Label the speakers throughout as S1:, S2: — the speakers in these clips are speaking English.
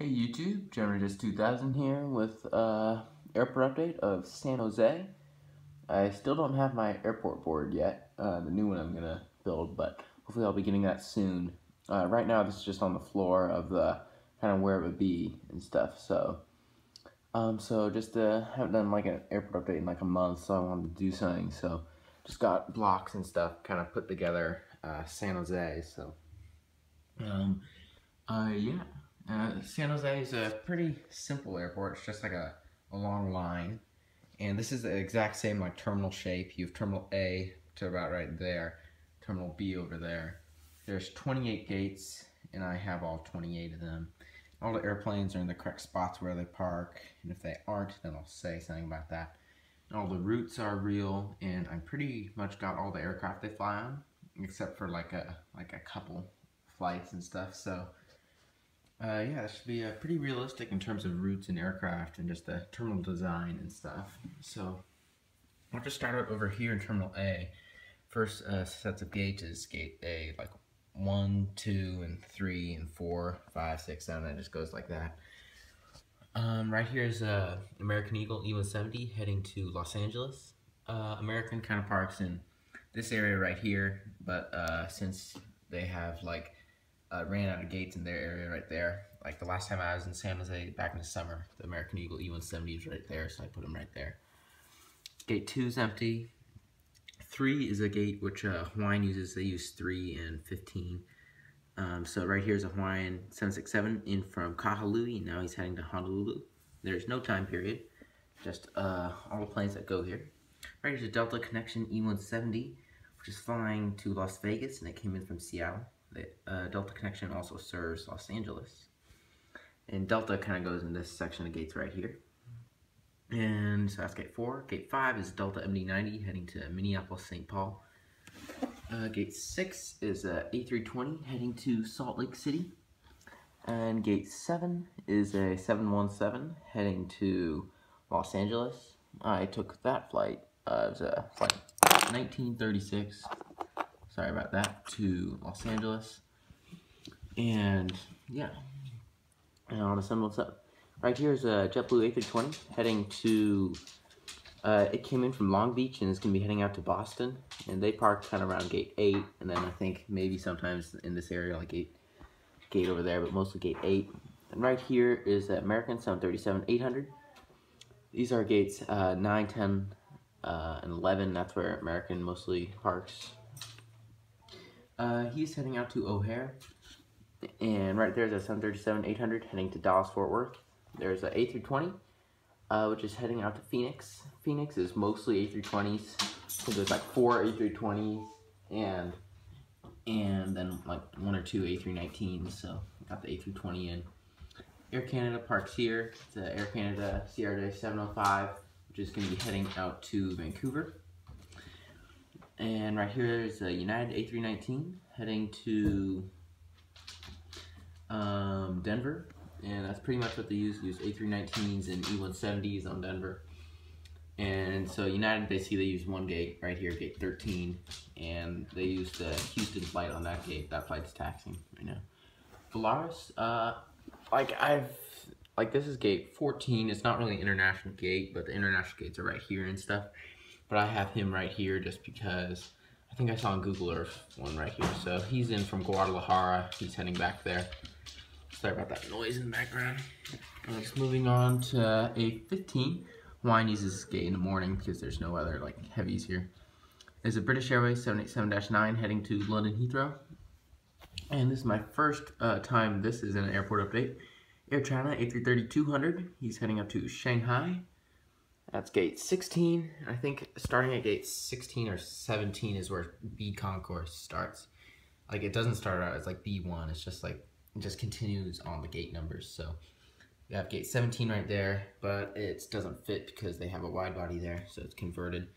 S1: Hey YouTube, Geminijets 2000 here with uh, airport update of San Jose. I still don't have my airport board yet, uh, the new one I'm gonna build, but hopefully I'll be getting that soon. Uh, right now this is just on the floor of the kind of where it would be and stuff, so um, so just uh, haven't done like an airport update in like a month, so I wanted to do something, so just got blocks and stuff kind of put together uh, San Jose, so um, uh, yeah. Uh, San Jose is a pretty simple airport. It's just like a, a long line. And this is the exact same like terminal shape. You have terminal A to about right there, terminal B over there. There's 28 gates and I have all 28 of them. All the airplanes are in the correct spots where they park. And if they aren't, then I'll say something about that. And all the routes are real and I pretty much got all the aircraft they fly on except for like a like a couple flights and stuff. So uh, yeah, it should be uh, pretty realistic in terms of routes and aircraft and just the terminal design and stuff. So I'll just start out over here in Terminal A. First uh, sets of gates is gate A, like 1, 2, and 3, and 4, 5, 6, 7, and it just goes like that. Um, right here is uh, American Eagle E-170 heading to Los Angeles. Uh, American kind of parks in this area right here, but uh, since they have like uh, ran out of gates in their area right there. Like the last time I was in San Jose back in the summer, the American Eagle E170 is right there, so I put them right there. Gate 2 is empty. 3 is a gate which uh, Hawaiian uses. They use 3 and 15. Um, so right here is a Hawaiian 767 in from Kahului. And now he's heading to Honolulu. There's no time period, just uh, all the planes that go here. Right here's a Delta Connection E170, which is flying to Las Vegas, and it came in from Seattle. The uh, Delta connection also serves Los Angeles. And Delta kind of goes in this section of gates right here. And so that's gate 4. Gate 5 is Delta MD-90 heading to Minneapolis, St. Paul. Uh, gate 6 is uh, A320 heading to Salt Lake City. And gate 7 is a 717 heading to Los Angeles. I took that flight. Uh, it was a flight 1936 sorry about that, to Los Angeles. And yeah, and I'll assemble what's up. Right here is a JetBlue A320 heading to, uh, it came in from Long Beach and is going to be heading out to Boston. And they parked kind of around gate 8, and then I think maybe sometimes in this area like gate, gate over there, but mostly gate 8. And right here is the American 737-800. These are gates uh, 9, 10, uh, and 11. That's where American mostly parks. Uh, he's heading out to O'Hare. And right there's a 737-800 heading to Dallas-Fort Worth. There's a A320, uh, which is heading out to Phoenix. Phoenix is mostly A320s. So there's like four A320s and and then like one or two A319s. So got the A320 in. Air Canada parks here. It's a Air Canada CRJ 705, which is going to be heading out to Vancouver. And right here is a United A319 heading to um, Denver. And that's pretty much what they use. Use A319s and E170s on Denver. And so United, basically they use one gate right here, gate 13. And they use the Houston flight on that gate. That flight's taxing right now. Volaris, uh, like I've, like this is gate 14. It's not really an international gate, but the international gates are right here and stuff. But I have him right here just because I think I saw on Google Earth one right here. So he's in from Guadalajara. He's heading back there. Sorry about that noise in the background. Next, moving on to A15. Hawaiian uses this gate in the morning because there's no other like heavies here. There's a British Airways 787-9 heading to London Heathrow. And this is my first uh, time this is an airport update. Air China A330-200. He's heading up to Shanghai. That's gate 16. I think starting at gate 16 or 17 is where B concourse starts. Like it doesn't start out as like B1. It's just like, it just continues on the gate numbers. So you have gate 17 right there, but it doesn't fit because they have a wide body there. So it's converted.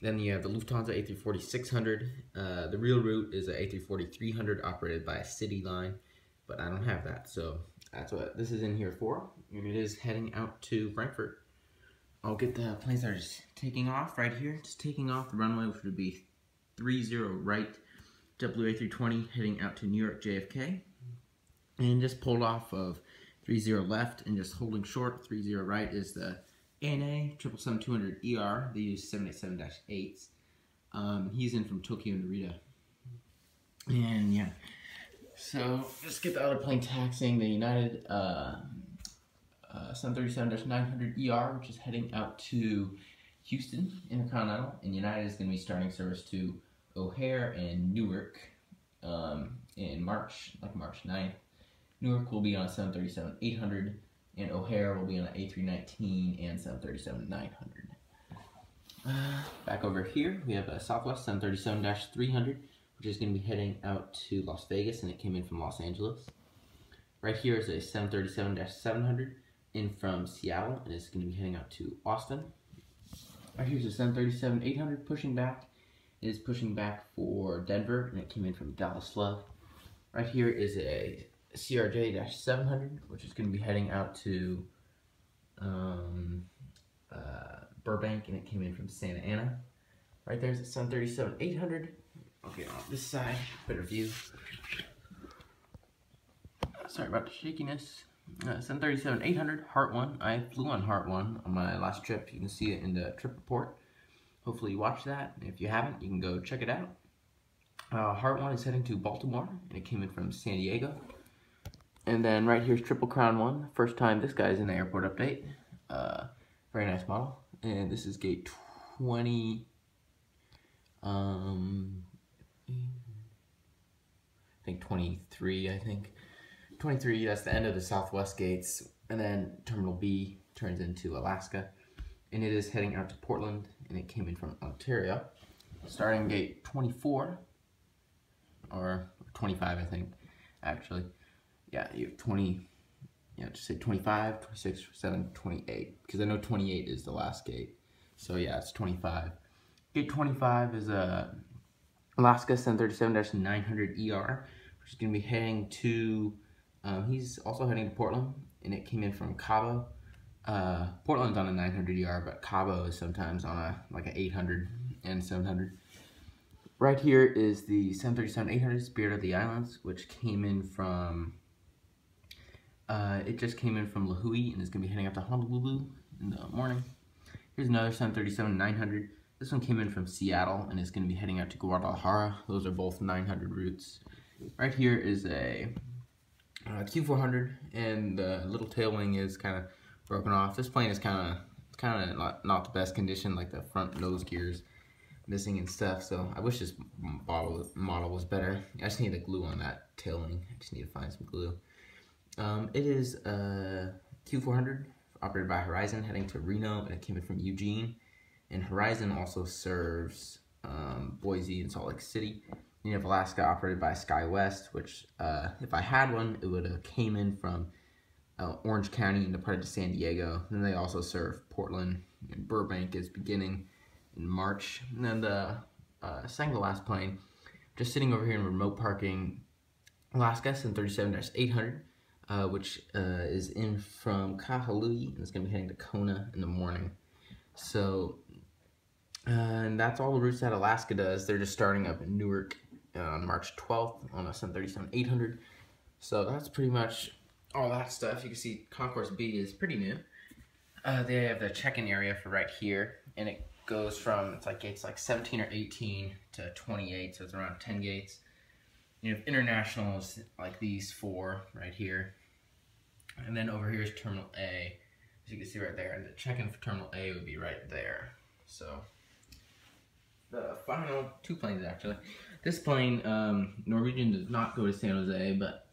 S1: Then you have the Lufthansa A340-600. Uh, the real route is a A340-300 operated by a CityLine, but I don't have that. So that's what this is in here for. And it is heading out to Frankfurt. I'll get the planes that are just taking off right here. Just taking off the runway, which would be 30 right, JetBlue A320 heading out to New York JFK. And just pulled off of 30 left and just holding short. 30 right is the ANA 777-200ER. They use 787-8s. Um, he's in from Tokyo Narita. And yeah, so just get the other plane taxing the United uh, uh, 737-900ER, which is heading out to Houston Intercontinental, and United is going to be starting service to O'Hare and Newark um, in March, like March 9th. Newark will be on a 737-800, and O'Hare will be on an A319 and 737-900. Uh, back over here, we have a Southwest 737-300, which is going to be heading out to Las Vegas, and it came in from Los Angeles. Right here is a 737-700 in from Seattle, and it's going to be heading out to Austin. Right here's a 737-800 pushing back. It is pushing back for Denver, and it came in from Dallas Love. Right here is a CRJ-700, which is going to be heading out to um, uh, Burbank, and it came in from Santa Ana. Right there's a 737-800. Okay, on this side, better view. Sorry about the shakiness. Uh, 737-800, Heart 1. I flew on Heart 1 on my last trip. You can see it in the trip report. Hopefully you watched that. If you haven't, you can go check it out. Uh, Heart 1 is heading to Baltimore, and it came in from San Diego. And then right here's Triple Crown 1. First time this guy's in the airport update. Uh, very nice model. And this is gate 20... Um, I think 23, I think. 23, that's the end of the southwest gates. And then Terminal B turns into Alaska. And it is heading out to Portland, and it came in from Ontario. Starting gate 24, or 25, I think, actually. Yeah, you have 20, yeah, just say 25, 26, 27, 28, because I know 28 is the last gate. So yeah, it's 25. Gate 25 is a Alaska 737-900ER, which is going to be heading to um, he's also heading to Portland, and it came in from Cabo. Uh, Portland's on a 900ER, but Cabo is sometimes on a like an 800 and 700. Right here is the 737-800 Spirit of the Islands, which came in from, uh, it just came in from Lahui and is going to be heading up to Honolulu in the morning. Here's another 737-900. This one came in from Seattle and is going to be heading out to Guadalajara. Those are both 900 routes. Right here is a uh, Q400 and the little tail wing is kind of broken off. This plane is kind of kind of not, not the best condition, like the front nose gears missing and stuff. So I wish this model model was better. I just need the glue on that tail wing. I just need to find some glue. Um, it is a Q400 operated by Horizon heading to Reno and it came in from Eugene. And Horizon also serves um, Boise and Salt Lake City of Alaska operated by SkyWest, which uh, if I had one, it would have came in from uh, Orange County and departed to San Diego. then they also serve Portland and Burbank is beginning in March. And then the uh, second to last plane, just sitting over here in remote parking, Alaska 737-800, uh, which uh, is in from Kahului and it's going to be heading to Kona in the morning. So, uh, and that's all the routes that Alaska does. They're just starting up in Newark on March 12th on a 737-800. So that's pretty much all that stuff. You can see Concourse B is pretty new. Uh, they have the check-in area for right here, and it goes from, it's like gates like 17 or 18 to 28, so it's around 10 gates. You have internationals like these four right here. And then over here is Terminal A, as you can see right there. And the check-in for Terminal A would be right there. So, the final two planes actually. This plane, um, Norwegian does not go to San Jose, but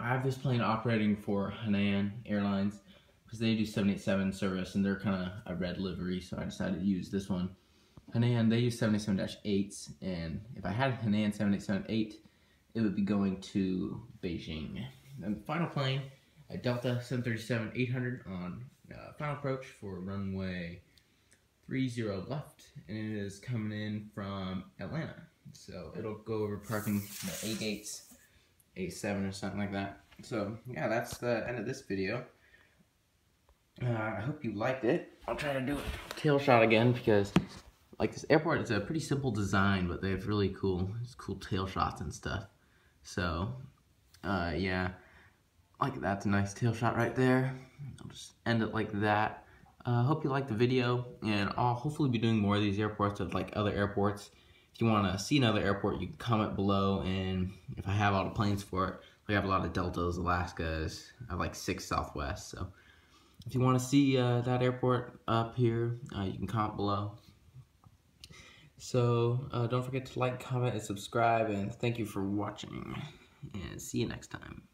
S1: I have this plane operating for Hainan Airlines because they do 787 service and they're kind of a red livery, so I decided to use this one. Hainan, they use 787-8s, and if I had Hainan 787-8, it would be going to Beijing. And the final plane, a Delta 737-800 on uh, final approach for runway 30 left, and it is coming in from Atlanta. So it'll go over parking the A gates, A7 or something like that. So yeah, that's the end of this video. Uh, I hope you liked it. I'll try to do a tail shot again because like this airport is a pretty simple design, but they have really cool, cool tail shots and stuff. So uh, yeah, like that's a nice tail shot right there. I'll just end it like that. I uh, hope you liked the video, and I'll hopefully be doing more of these airports at like other airports. If you want to see another airport, you can comment below, and if I have all the planes for it, I have a lot of Deltas, Alaskas, I have like six Southwest, so if you want to see uh, that airport up here, uh, you can comment below. So uh, don't forget to like, comment, and subscribe, and thank you for watching, and see you next time.